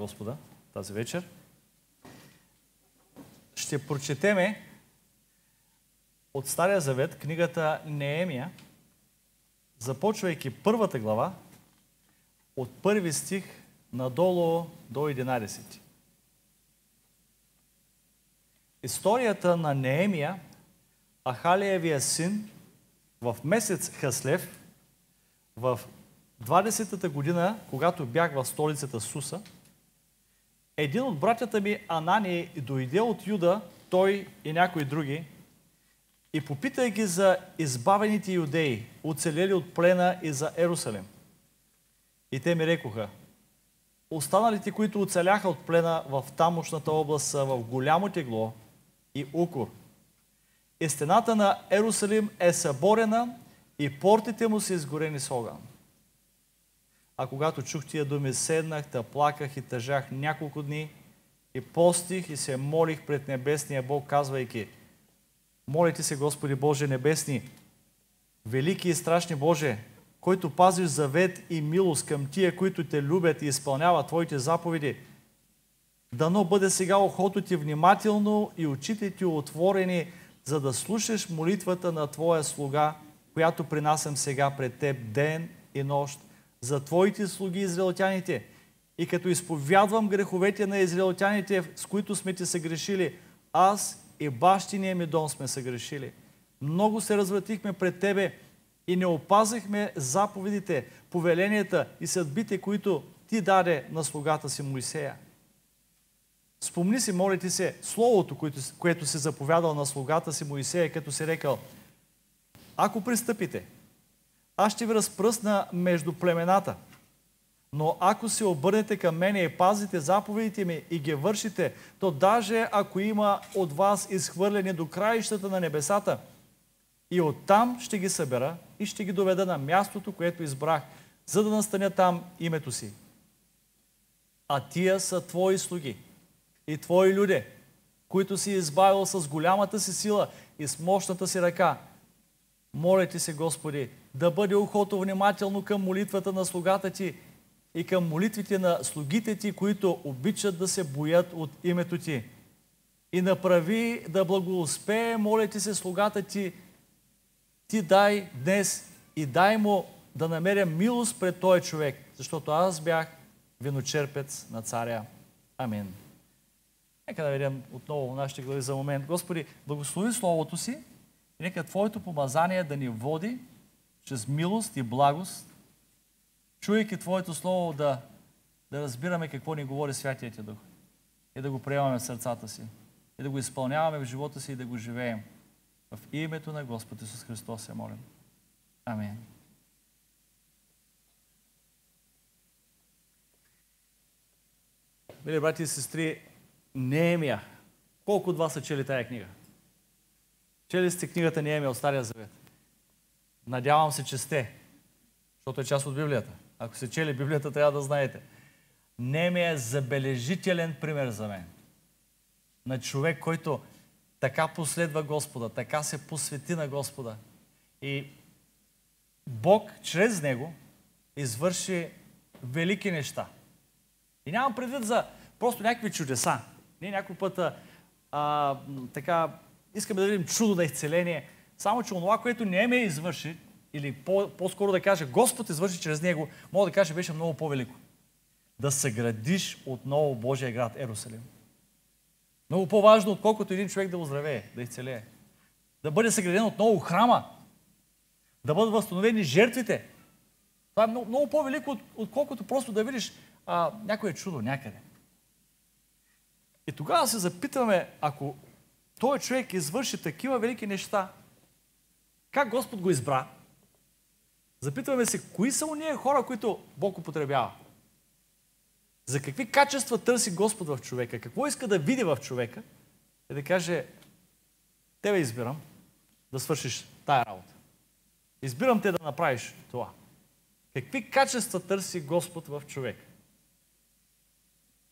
Господа тази вечер. Ще прочетеме от Стария Завет книгата Неемия, започвайки първата глава, от първи стих надолу до 11. Историята на Неемия, Ахалиевия син, в месец Хаслев, в 20-та година, когато бях в столицата Суса, един от братята ми, Анани, дойде от Юда, той и някои други, и попитай ги за избавените юдеи, оцелели от плена и за Ерусалим. И те ми рекоха, останалите, които оцеляха от плена в тамошната област са в голямо тегло и укор. И стената на Ерусалим е съборена и портите му са изгорени с огън. А когато чух тия думи, седнах, да плаках и тъжах няколко дни и постих и се молих пред небесния Бог, казвайки, молите се, Господи Боже небесни, велики и страшни Боже, който пазиш завет и милост към тия, които те любят и изпълняват Твоите заповеди, дано бъде сега охото ти внимателно и очите ти отворени, за да слушаш молитвата на Твоя слуга, която принасям сега пред Теб ден и нощ, за Твоите слуги израелтяните. И като изповядвам греховете на израелтяните, с които сме ти съгрешили, аз и бащиния ми дом сме съгрешили. Много се развратихме пред Тебе и не опазихме заповедите, повеленията и съдбите, които Ти даде на слугата си Моисея. Спомни си, моля ти се, словото, което си заповядал на слугата си Моисея, като си рекал, ако пристъпите, аз ще ви разпръсна между племената. Но ако се обърнете към мене и пазите заповедите ми и ги вършите, то даже ако има от вас изхвърляне до краищата на небесата, и оттам ще ги събера и ще ги доведа на мястото, което избрах, за да настаня там името си. А тия са твои слуги и твои люди, които си избавил с голямата си сила и с мощната си ръка. Моля ти се, Господи, да бъде ухото внимателно към молитвата на слугата ти и към молитвите на слугите ти, които обичат да се боят от името ти. И направи да благоуспее, моля ти се, слугата ти, ти дай днес и дай му да намеря милост пред този човек, защото аз бях виночерпец на царя. Амин. Нека да видим отново нашите глави за момент. Господи, благослови Словото си и нека Твоето помазание да ни води чрез милост и благост, чуйки Твоето Слово да, да разбираме какво ни говори Святия Ти Дух и да го приемаме в сърцата си и да го изпълняваме в живота си и да го живеем. В името на Господ Исус Христос се молим. Амин. Мили брати и сестри, Неемия. Колко от вас са чели тая книга? Чели сте книгата Неемия от Стария Завет? Надявам се, че сте, защото е част от Библията. Ако сте чели Библията, трябва да знаете. Неемия е забележителен пример за мен. На човек, който така последва Господа, така се посвети на Господа. И Бог чрез него извърши велики неща. И нямам предвид за просто някакви чудеса. Ние някой път а, така искаме да видим чудо на изцеление, само че това, което не ме извърши, или по, по-скоро да кажа Господ извърши чрез него, мога да кажа, беше много по-велико. Да съградиш отново Божия град Ерусалим. Много по-важно, отколкото един човек да оздравее, да изцелее. Да бъде съграден отново храма. Да бъдат възстановени жертвите. Това е много, много по-велико, отколкото просто да видиш а, някое чудо някъде. И тогава се запитваме, ако той човек извърши такива велики неща, как Господ го избра? Запитваме се, кои са уния хора, които Бог употребява? За какви качества търси Господ в човека? Какво иска да види в човека? И да каже, тебе избирам да свършиш тая работа. Избирам те да направиш това. Какви качества търси Господ в човека?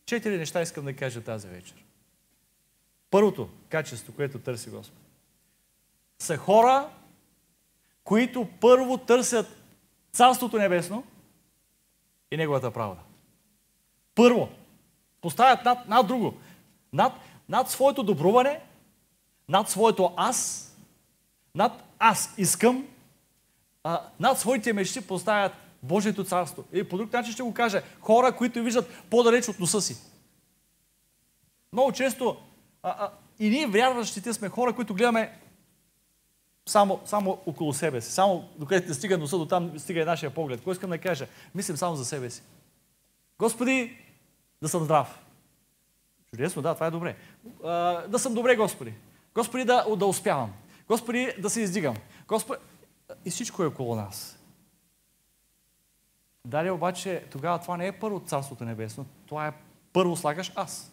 Четири неща искам да кажа тази вечер. Първото качество, което търси Господ, са хора, които първо търсят Царството Небесно и Неговата правда. Първо. Поставят над, над друго. Над, над своето добруване, над своето аз, над аз искам, а, над своите мечти поставят Божието царство. И по друг начин ще го кажа. Хора, които виждат по-далеч от носа си. Много често а, а, и ние вярващите сме хора, които гледаме само, само около себе си. Само докъдето стига носа, до там стига и нашия поглед. Кой искам да кажа? Мислим само за себе си. Господи, да съм здрав. Чудесно, да, това е добре. А, да съм добре, Господи. Господи, да, да успявам. Господи, да се издигам. Господи... И всичко е около нас. Дали обаче тогава това не е първо Царството Небесно, това е първо слагаш аз.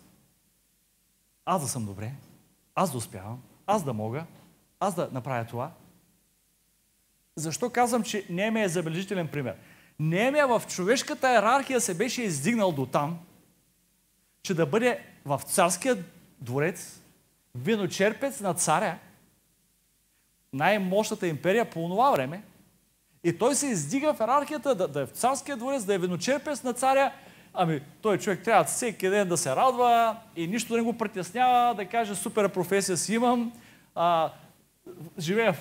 Аз да съм добре, аз да успявам, аз да мога, аз да направя това. Защо казвам, че Немия е забележителен пример? Немия в човешката иерархия се беше издигнал до там, че да бъде в царския дворец виночерпец на царя, най-мощната империя по това време, и той се издига в иерархията да, да е в царския дворец, да е виночерпец на царя, Ами, той човек трябва всеки ден да се радва и нищо да не го притеснява, да каже супер професия си имам, а, живея,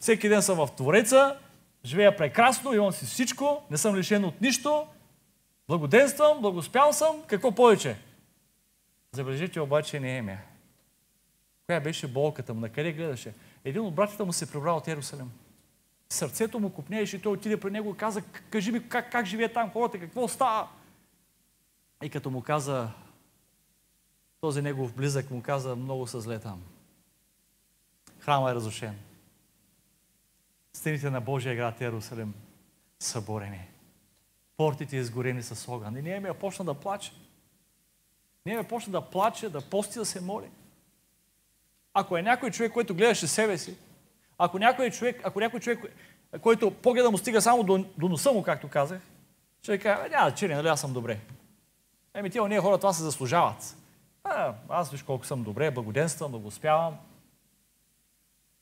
всеки ден съм в Твореца, живея прекрасно, имам си всичко, не съм лишен от нищо, благоденствам, благоспял съм, какво повече? Забележите обаче не е Коя беше болката му? На къде гледаше? Един от братите му се прибрал от Иерусалим. Сърцето му купнееше и той отиде при него и каза, кажи ми как, как живее там хората, какво става? И като му каза, този негов близък му каза, много са зле там. Храма е разрушен. Стените на Божия град Иерусалим са борени. Портите изгорени с огън. И ние ми почна да плаче. Ми почна да плаче, да пости, да се моли. Ако е някой човек, който гледаше себе си, ако някой човек, ако някой човек, който погледа му стига само до, до носа му, както казах, ще каже, няма да чири, нали аз съм добре. Еми, тия ние хора това се заслужават. А, аз виж колко съм добре, благоденствам, благоспявам.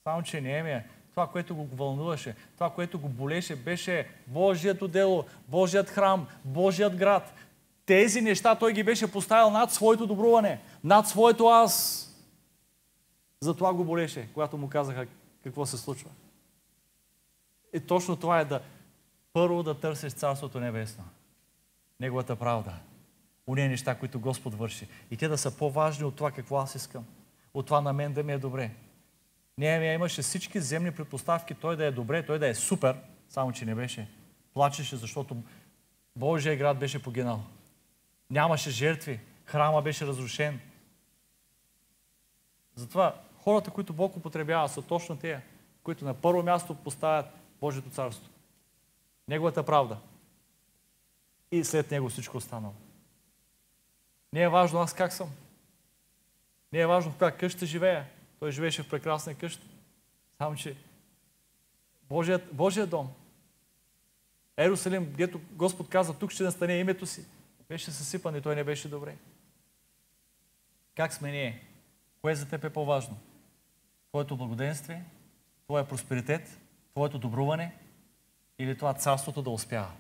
Само, че не е това, което го вълнуваше, това, което го болеше, беше Божието дело, Божият храм, Божият град. Тези неща той ги беше поставил над своето добруване, над своето аз. Затова го болеше, когато му казаха какво се случва. И точно това е да първо да търсиш Царството Небесно. Неговата правда уния неща, които Господ върши. И те да са по-важни от това какво аз искам. От това на мен да ми е добре. Неемия имаше всички земни предпоставки той да е добре, той да е супер, само че не беше. Плачеше, защото Божия град беше погинал. Нямаше жертви, храма беше разрушен. Затова хората, които Бог употребява, са точно те, които на първо място поставят Божието царство. Неговата правда. И след него всичко останало. Не е важно аз как съм. Не е важно в каква къща живея. Той живееше в прекрасна къща. Само, че Божият, Божият дом, Ерусалим, гдето Господ каза, тук ще настане името си, беше съсипан и той не беше добре. Как сме ние? Кое за теб е по-важно? Твоето благоденствие, твоя просперитет, твоето добруване или това царството да успява?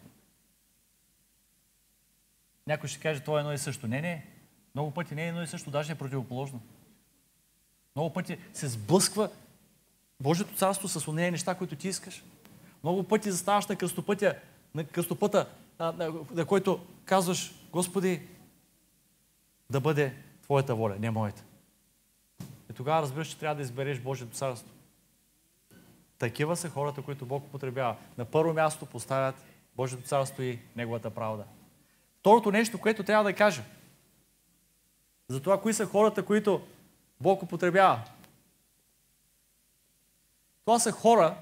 Някой ще каже, това е едно и също. Не, не. Много пъти не е едно и също, даже е противоположно. Много пъти се сблъсква Божието царство с онея неща, които ти искаш. Много пъти заставаш на кръстопътя, на кръстопъта, на, на, на който казваш, Господи, да бъде Твоята воля, не моята. И тогава разбираш, че трябва да избереш Божието царство. Такива са хората, които Бог употребява. На първо място поставят Божието царство и Неговата правда. Второто нещо, което трябва да кажа. За това, кои са хората, които Бог употребява. Това са хора,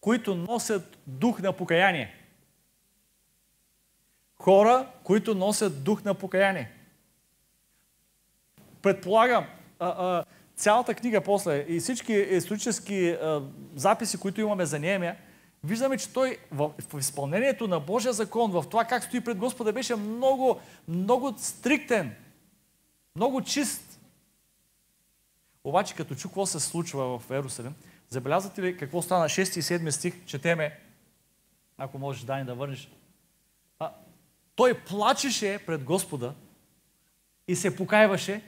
които носят дух на покаяние. Хора, които носят дух на покаяние. Предполагам, цялата книга после и всички исторически записи, които имаме за Неемия, виждаме, че той в, в изпълнението на Божия закон, в това как стои пред Господа, беше много, много стриктен, много чист. Обаче, като чу какво се случва в Ерусалим, забелязвате ли какво стана 6 и 7 стих, четеме, ако можеш Дани да върнеш. А, той плачеше пред Господа, и се покайваше,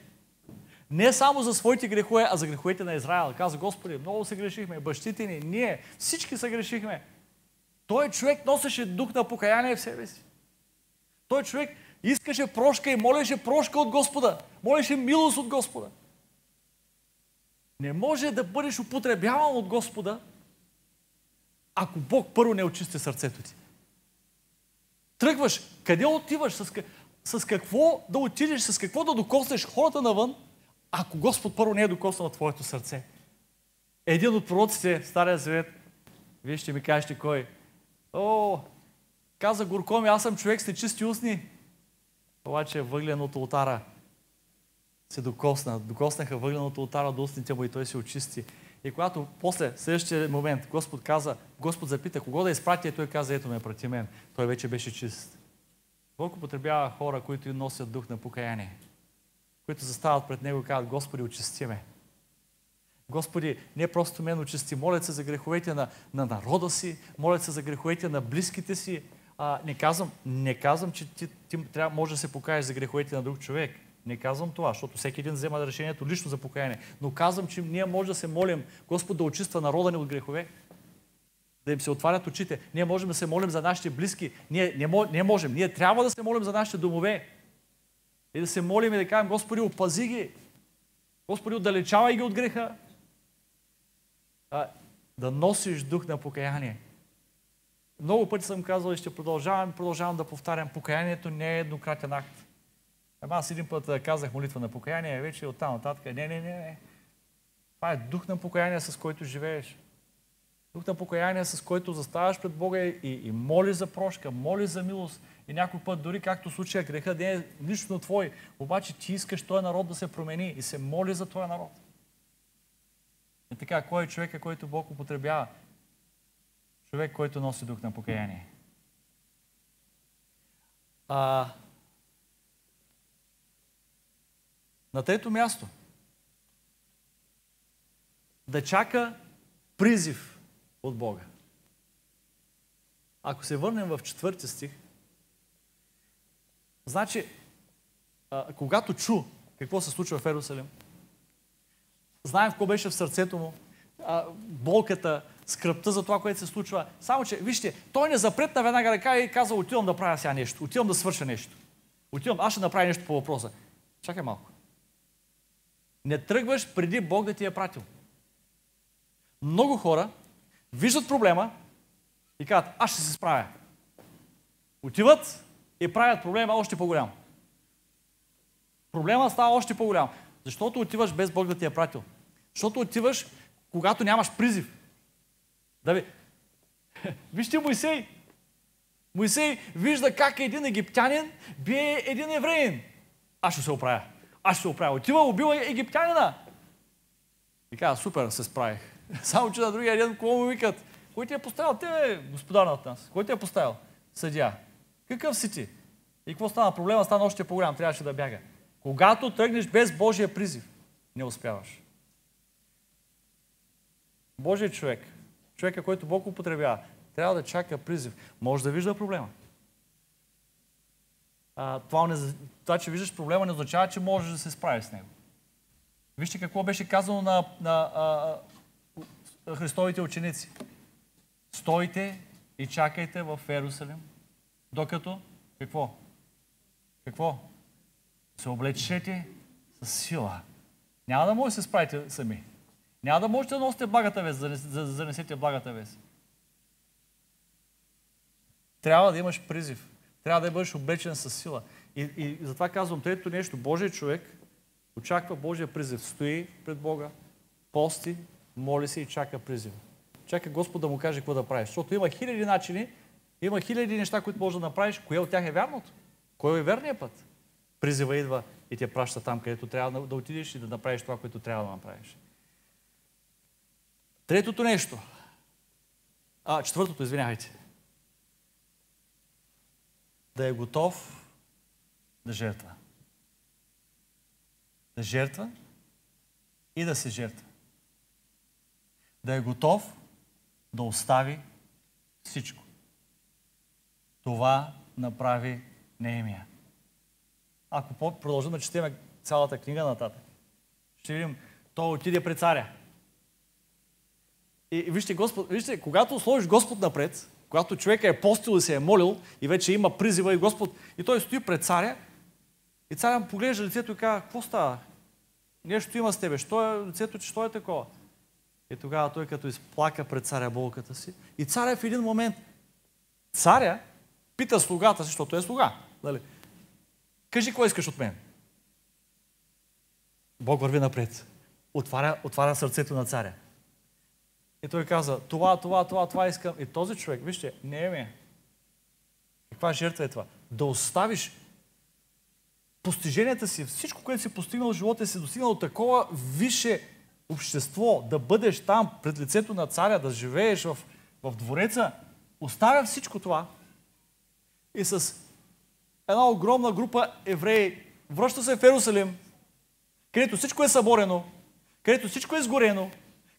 не само за своите грехове, а за греховете на Израел. Каза, Господи, много се грешихме, бащите ни, ние, всички се грешихме. Той човек носеше дух на покаяние в себе си. Той човек искаше прошка и молеше прошка от Господа. Молеше милост от Господа. Не може да бъдеш употребяван от Господа, ако Бог първо не очисти сърцето ти. Тръгваш, къде отиваш, с, с какво да отидеш, с какво да докоснеш хората навън, ако Господ първо не е докоснал твоето сърце. Един от пророците Стария Завет, вие ще ми кажете кой. О, каза горко ми, аз съм човек с нечисти устни. Обаче въглен от ултара се докосна. Докоснаха въгленото ултара до устните му и той се очисти. И когато после, следващия момент, Господ каза, Господ запита, кого да изпрати, и той каза, ето ме прати мен. Той вече беше чист. Бог употребява хора, които носят дух на покаяние които застават пред Него и казват, Господи, очисти ме. Господи, не просто мен очисти, молят се за греховете на, на народа си, молят се за греховете на близките си. А, не, казвам, не казвам, че ти, ти трябва, може да се покаеш за греховете на друг човек. Не казвам това, защото всеки един взема решението лично за покаяние. Но казвам, че ние може да се молим Господ да очиства народа ни от грехове. Да им се отварят очите. Ние можем да се молим за нашите близки. Ние не, не можем. Ние трябва да се молим за нашите домове. И да се молим и да кажем, Господи, опази ги. Господи, отдалечавай ги от греха. А, да носиш дух на покаяние. Много пъти съм казал и ще продължавам, продължавам да повтарям, покаянието не е еднократен акт. Ама аз един път казах молитва на покаяние, вече оттам нататък. Не, не, не, не. Това е дух на покаяние, с който живееш. Дух на покаяние, с който заставаш пред Бога и, и моли за прошка, моли за милост. И някой път, дори както случая греха не е лично твой, обаче ти искаш този народ да се промени и се моли за този народ. И така, кой е човека, който Бог употребява? Човек, който носи дух на покаяние. А, на трето място. Да чака призив от Бога. Ако се върнем в четвърти стих, Значи, а, когато чу какво се случва в Ерусалим, знаем какво беше в сърцето му, а, болката, скръпта за това, което се случва. Само, че, вижте, той не запретна веднага ръка и каза, отивам да правя сега нещо, отивам да свърша нещо. Отивам, аз ще направя нещо по въпроса. Чакай малко. Не тръгваш преди Бог да ти е пратил. Много хора виждат проблема и казват, аз ще се справя. Отиват, и правят проблема още по-голям. Проблема става още по-голям. Защото отиваш без Бог да ти е пратил. Защото отиваш, когато нямаш призив. Да ви... Вижте Моисей. Моисей вижда как един египтянин бие един евреин. Аз ще се оправя. Аз ще се оправя. Отива, убива египтянина. И казва, супер, се справих. Само, че на другия ден, кого му викат? Кой ти е поставил? Те, господар над нас. Кой ти е поставил? Съдия. Какъв си ти? И какво стана? Проблема стана още по-голям. Трябваше да бяга. Когато тръгнеш без Божия призив, не успяваш. Божия човек, човека, който Бог употребява, трябва да чака призив. Може да вижда проблема. А, това, не, това, че виждаш проблема, не означава, че можеш да се справиш с него. Вижте какво беше казано на, на а, Христовите ученици. Стойте и чакайте в Ерусалим, докато какво? Какво? Се облечете с сила. Няма да може да се справите сами. Няма да можете да носите благата вест, да занесете благата вест. Трябва да имаш призив. Трябва да бъдеш облечен с сила. И, и затова казвам, трето нещо, Божия човек очаква Божия призив. Стои пред Бога, пости, моли се и чака призив. Чака Господ да му каже какво да правиш. Защото има хиляди начини, има хиляди неща, които можеш да направиш. Кое от тях е вярното? Кой е верният път? Призива идва и те праща там, където трябва да отидеш и да направиш това, което трябва да направиш. Третото нещо. А, четвъртото, извинявайте. Да е готов да жертва. Да жертва и да се жертва. Да е готов да остави всичко. Това направи Неемия. ако продължим да четеме цялата книга нататък, ще видим, той отиде при царя. И вижте, Господ, вижте, когато сложиш Господ напред, когато човек е постил и се е молил и вече има призива и Господ, и той стои пред царя, и царя му поглежда лицето и казва, какво става? Нещо има с тебе. Що е лицето, че що е такова? И тогава той като изплака пред царя болката си. И царя в един момент, царя пита слугата си, защото е слуга. Дали? Кажи, какво искаш от мен? Бог върви напред. Отваря, отваря сърцето на царя. И той каза, това, това, това, това искам. И този човек, вижте, не е ми. Каква жертва е това? Да оставиш постиженията си, всичко, което си постигнал в живота си, достигнал такова висше общество, да бъдеш там пред лицето на царя, да живееш в, в двореца, оставя всичко това и с една огромна група евреи връща се в Ерусалим, където всичко е съборено, където всичко е изгорено,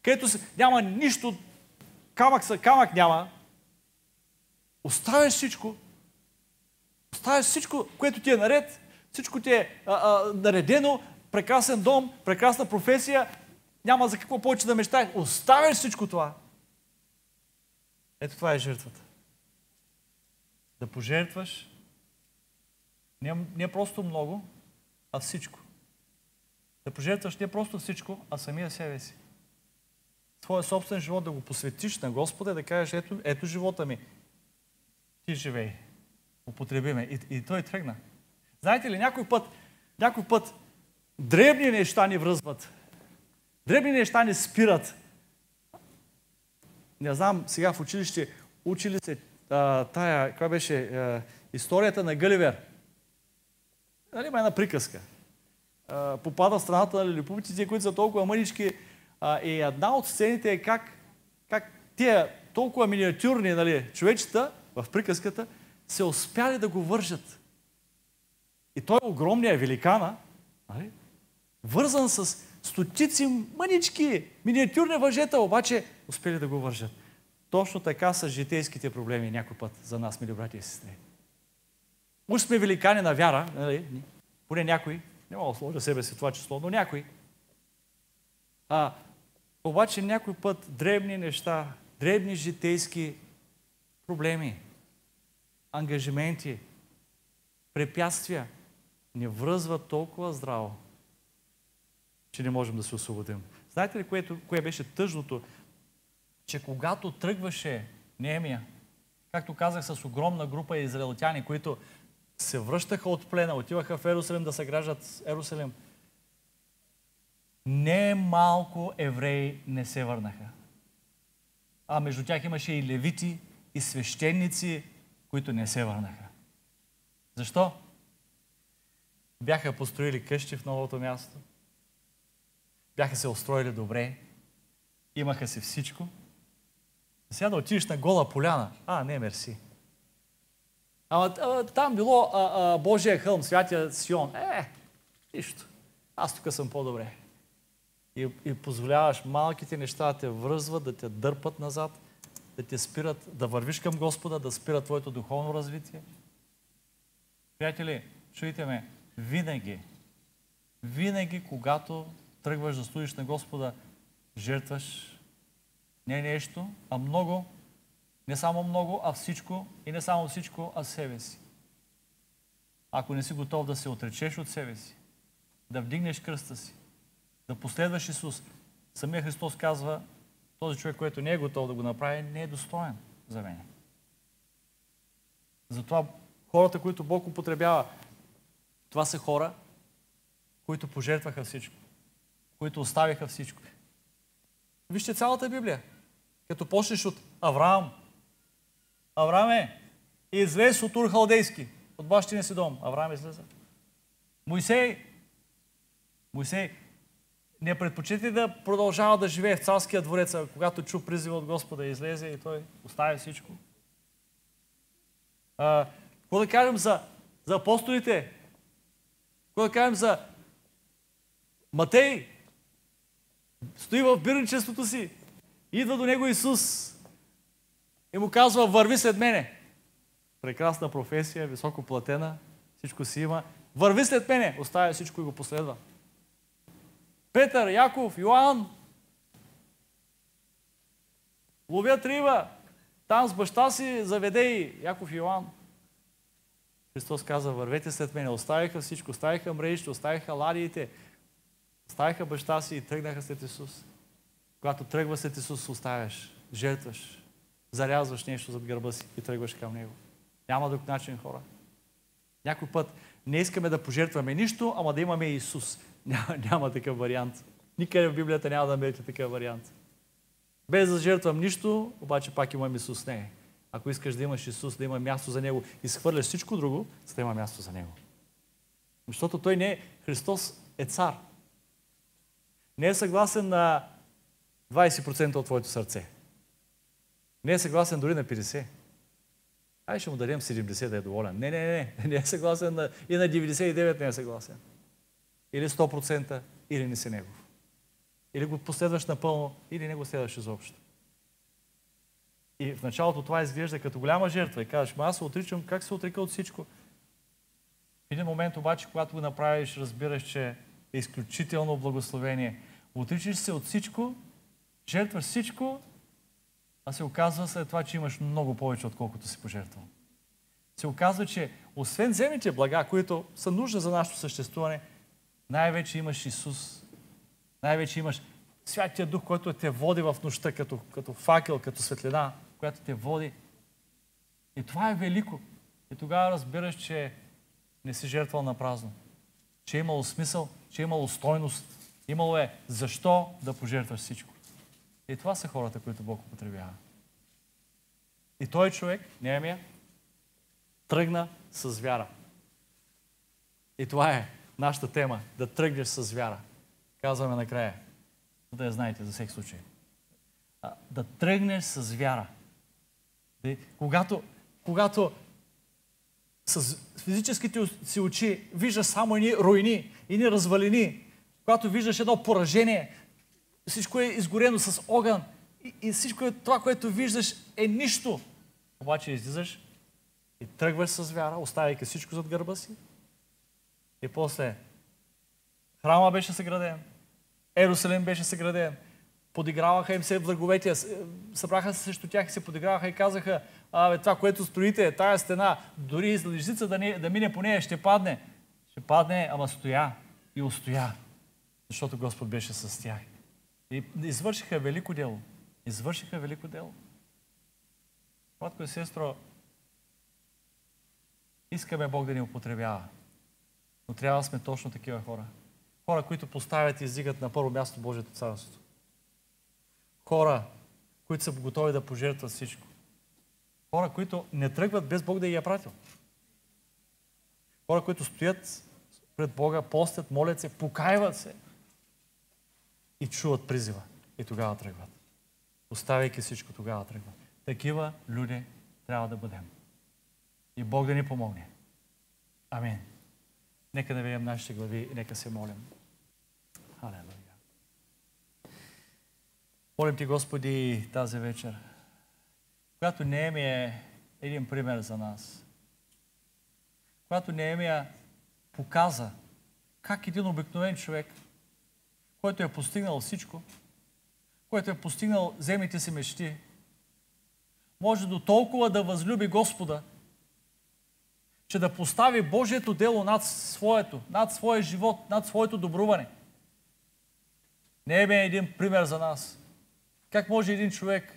където няма нищо, камък, са, камък няма, оставяш всичко, оставяш всичко, което ти е наред, всичко ти е а, а, наредено, прекрасен дом, прекрасна професия, няма за какво повече да мечтаеш. Оставяш всичко това. Ето това е жертвата. Да пожертваш не, не просто много, а всичко. Да пожертваш не просто всичко, а самия себе си. Твоя собствен живот да го посветиш на Господа и да кажеш, ето, ето живота ми. Ти живей. Употреби ме. И, и той тръгна. Знаете ли, някой път, някой път дребни неща ни връзват. Дребни неща ни спират. Не знам, сега в училище учили се а, тая, каква беше а, историята на Гъливер. Нали, има една приказка. А, попада в страната на лилипутите, които са толкова мънички. А, и една от сцените е как, как тия толкова миниатюрни нали, човечета в приказката се успяли да го вържат. И той е огромния великана, нали, вързан с стотици мънички, миниатюрни въжета, обаче успели да го вържат. Точно така са житейските проблеми някой път за нас, мили брати и сестри. Уж сме великани на вяра, нали? поне някой, не мога да сложа себе си това число, но някой. А, обаче някой път дребни неща, дребни житейски проблеми, ангажименти, препятствия ни връзват толкова здраво, че не можем да се освободим. Знаете ли, което, кое беше тъжното? Че когато тръгваше Неемия, както казах, с огромна група израелтяни, които се връщаха от плена, отиваха в Ерусалим да съграждат Ерусалим, не малко евреи не се върнаха. А между тях имаше и левити, и свещеници, които не се върнаха. Защо? Бяха построили къщи в новото място, бяха се устроили добре, имаха си всичко. Сега да отидеш на гола поляна, а, не, мерси. Ама там било а, а, Божия хълм, святия Сион. Е, нищо. Аз тук съм по-добре. И, и позволяваш малките неща да те връзват, да те дърпат назад, да те спират, да вървиш към Господа, да спират твоето духовно развитие. Приятели, чуйте ме, винаги, винаги, когато тръгваш да служиш на Господа, жертваш не нещо, а много, не само много, а всичко и не само всичко, а себе си. Ако не си готов да се отречеш от себе си, да вдигнеш кръста си, да последваш Исус, самия Христос казва, този човек, който не е готов да го направи, не е достоен за мен. Затова хората, които Бог употребява, това са хора, които пожертваха всичко, които оставиха всичко. Вижте цялата Библия. Като почнеш от Авраам. Авраам е излез от Ур Халдейски, от бащиния си дом. Авраам излезе. Моисей, Моисей не предпочита да продължава да живее в царския дворец, а когато чу призива от Господа, излезе и той остави всичко. А, какво да кажем за, за апостолите? Какво да кажем за Матей? Стои в бирничеството си. Идва до него Исус и му казва, върви след мене. Прекрасна професия, високо платена, всичко си има. Върви след мене. Оставя всичко и го последва. Петър, Яков, Йоан. Ловят риба. Там с баща си заведе и Яков и Йоан. Христос каза, вървете след мене. Оставиха всичко. Оставиха мрежите, оставиха ладиите. Оставиха баща си и тръгнаха след Исус. Когато тръгва след Исус, оставяш, жертваш, зарязваш нещо зад гърба си и тръгваш към Него. Няма друг начин, хора. Някой път не искаме да пожертваме нищо, ама да имаме Исус. Няма, няма такъв вариант. Никъде в Библията няма да намерите такъв вариант. Без да жертвам нищо, обаче пак имам Исус. Не. Ако искаш да имаш Исус, да има място за Него и схвърляш всичко друго, за да има място за Него. Защото Той не е, Христос е цар. Не е съгласен на 20% от твоето сърце. Не е съгласен дори на 50%. Ай ще му дадем 70 да е доволен. Не, не, не. Не е съгласен на, и на 99 не е съгласен. Или 100%, или не си негов. Или го последваш напълно, или не го следваш изобщо. И в началото това изглежда като голяма жертва. И казваш, аз се отричам, как се отрека от всичко? В един момент обаче, когато го направиш, разбираш, че е изключително благословение. Отричаш се от всичко, жертваш всичко, а се оказва след това, че имаш много повече, отколкото си пожертвал. Се оказва, че освен земните блага, които са нужни за нашето съществуване, най-вече имаш Исус. Най-вече имаш Святия Дух, който те води в нощта като, като факел, като светлина, която те води. И това е велико. И тогава разбираш, че не си жертвал на празно. Че е имало смисъл, че е имало стойност. Имало е защо да пожертваш всичко. И това са хората, които Бог употребява. И той човек, Неемия, тръгна с вяра. И това е нашата тема. Да тръгнеш с вяра. Казваме накрая. Да я знаете за всеки случай. Да тръгнеш с вяра. Когато, когато с физическите си очи виждаш само едни руини, едни развалини, когато виждаш едно поражение, всичко е изгорено с огън и, и всичко е това, което виждаш е нищо. Обаче излизаш и тръгваш с вяра, оставяйки всичко зад гърба си. И после храма беше съграден, Ерусалим беше съграден, подиграваха им се враговете, събраха се срещу тях и се подиграваха и казаха, абе, това, което строите, тая стена, дори лежица да, не, да мине по нея, ще падне. Ще падне, ама стоя и устоя, защото Господ беше с тях. И извършиха велико дело. Извършиха велико дело. Братко и сестро, искаме Бог да ни употребява. Но трябва да сме точно такива хора. Хора, които поставят и издигат на първо място Божието царство. Хора, които са готови да пожертват всичко. Хора, които не тръгват без Бог да ги е пратил. Хора, които стоят пред Бога, постят, молят се, покаиват се и чуват призива. И тогава тръгват. Оставяйки всичко, тогава тръгват. Такива люди трябва да бъдем. И Бог да ни помогне. Амин. Нека видим нашите глави и нека се молим. Халелуя. Молим Ти, Господи, тази вечер, когато Неемия е един пример за нас. Когато Неемия показа как един обикновен човек, който е постигнал всичко, който е постигнал земните си мечти, може до толкова да възлюби Господа, че да постави Божието дело над своето, над своя живот, над своето добруване. Не е един пример за нас. Как може един човек,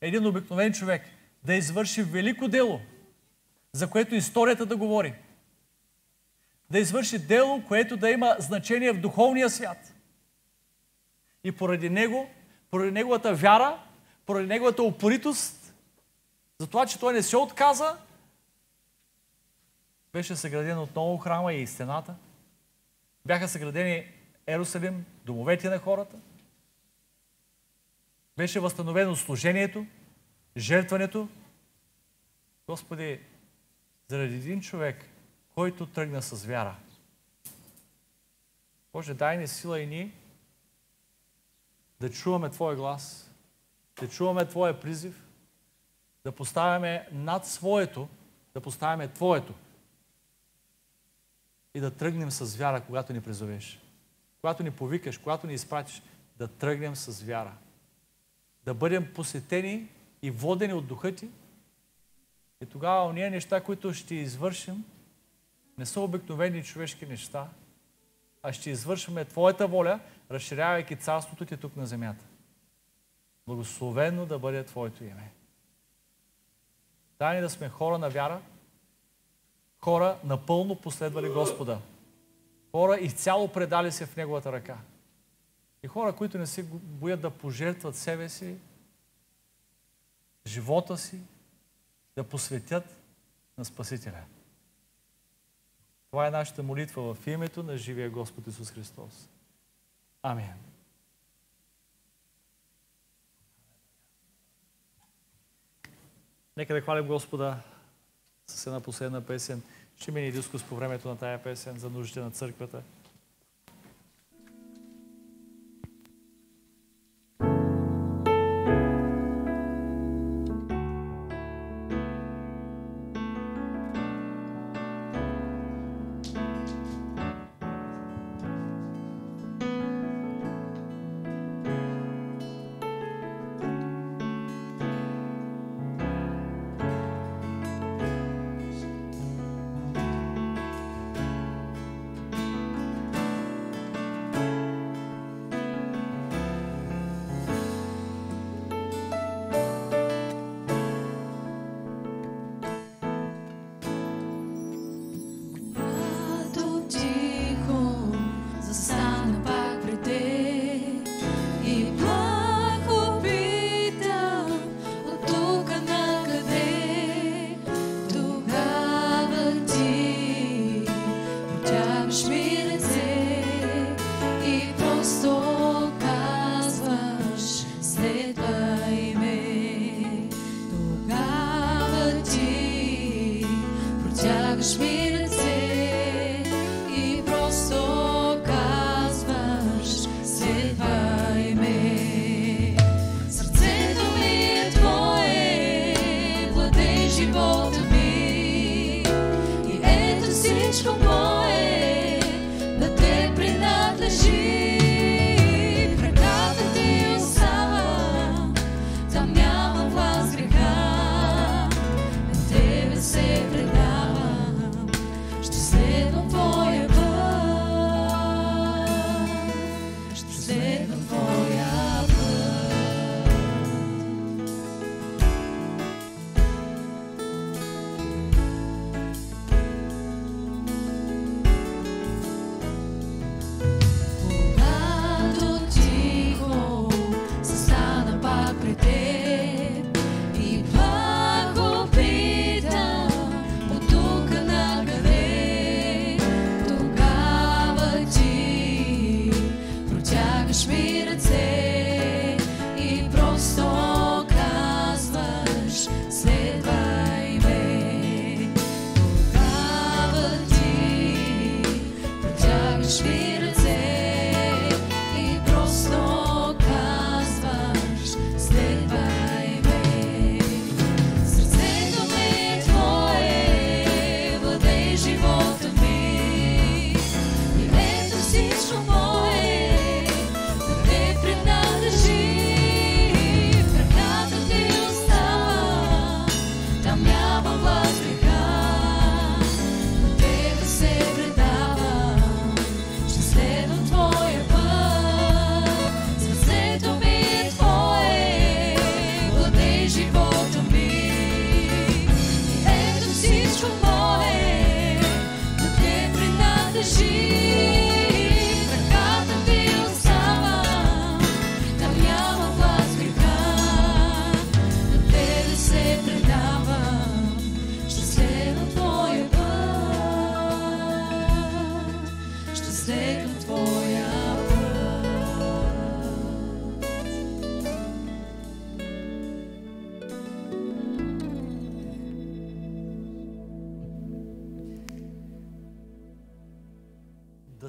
един обикновен човек, да извърши велико дело, за което историята да говори? Да извърши дело, което да има значение в духовния свят. И поради него, поради неговата вяра, поради неговата упоритост, за това, че той не се отказа, беше съграден отново храма и стената. Бяха съградени Ерусалим, домовете на хората. Беше възстановено служението, жертването. Господи, заради един човек, който тръгна с вяра. Боже, дай ни сила и ние да чуваме Твоя глас, да чуваме Твоя призив, да поставяме над своето, да поставяме Твоето. И да тръгнем с вяра, когато ни призовеш. Когато ни повикаш, когато ни изпратиш, да тръгнем с вяра. Да бъдем посетени и водени от духа ти. И тогава уния неща, които ще извършим, не са обикновени човешки неща, а ще извършваме Твоята воля, разширявайки царството Ти тук на земята. Благословено да бъде Твоето име. Дай ни да сме хора на вяра, хора напълно последвали Господа, хора изцяло предали се в Неговата ръка. И хора, които не се боят да пожертват себе си, живота си, да посветят на Спасителя. Това е нашата молитва в името на живия Господ Исус Христос. Амин. Нека да хвалим Господа с една последна песен. Ще мини дискус по времето на тая песен за нуждите на църквата.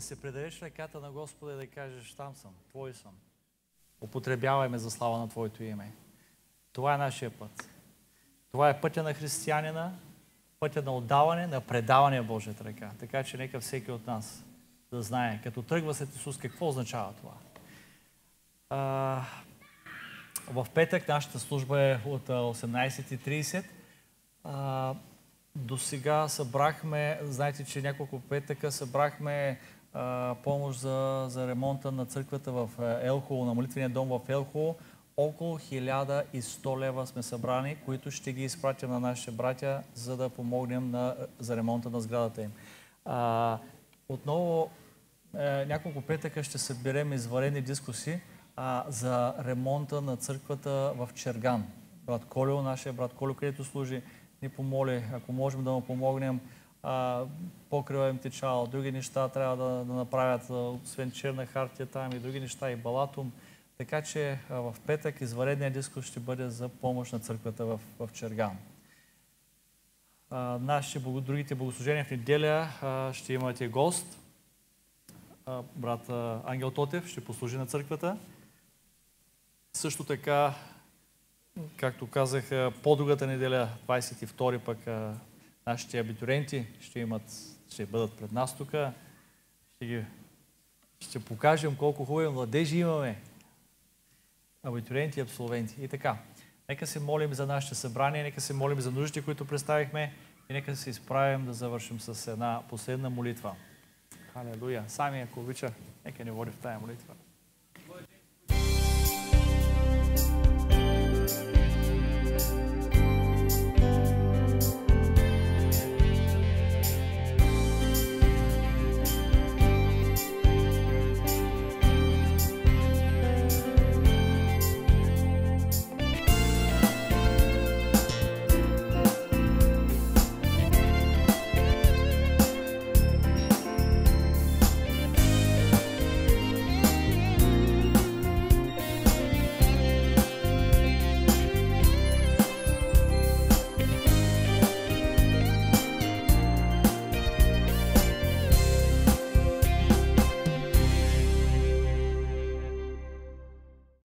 Се предадеш ръката на Господа и да кажеш, там съм, Твой съм. Употребявай ме за слава на Твоето име. Това е нашия път. Това е пътя на християнина пътя на отдаване, на предаване в Божията ръка. Така че нека всеки от нас да знае, като тръгва след Исус, какво означава това. А, в петък нашата служба е от 18.30. А, до сега събрахме, знаете, че няколко петъка събрахме а, помощ за, за ремонта на църквата в Елхо, на молитвения дом в Елхо. Около 1100 лева сме събрани, които ще ги изпратим на нашите братя, за да помогнем на, за ремонта на сградата им. А, отново, е, няколко петъка ще съберем изварени дискуси а, за ремонта на църквата в Черган. Брат Колио, нашия брат Колио, където служи, ни помоли, ако можем да му помогнем, покрива им течал, други неща трябва да, да направят, освен черна хартия там и други неща, и балатум. Така че а, в петък изваредният дискус ще бъде за помощ на църквата в, в Черган. А, нашите, другите богослужения в неделя а, ще имате гост. А, брат а, Ангел Тотев ще послужи на църквата. Също така, както казах, по-другата неделя, 22 пък, нашите абитуриенти ще, имат, ще бъдат пред нас тук. Ще, ги, ще покажем колко хубави младежи имаме. Абитуриенти и абсолвенти. И така, нека се молим за нашите събрания, нека се молим за нуждите, които представихме и нека се изправим да завършим с една последна молитва. Халелуя. Сами, ако обича, нека ни води в тая молитва.